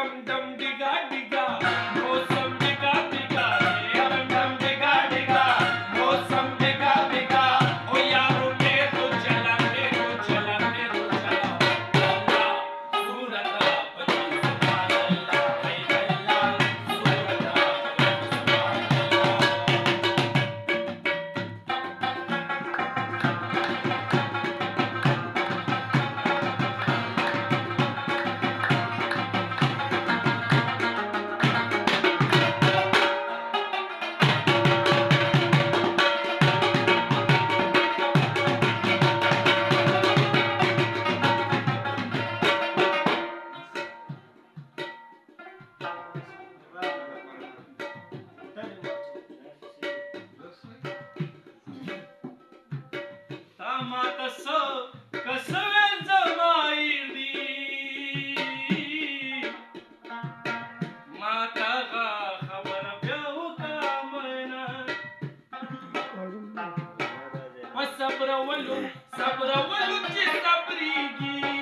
dum dum diga diga. No Sabra Walu, Sabra Walu, Sabri Gi.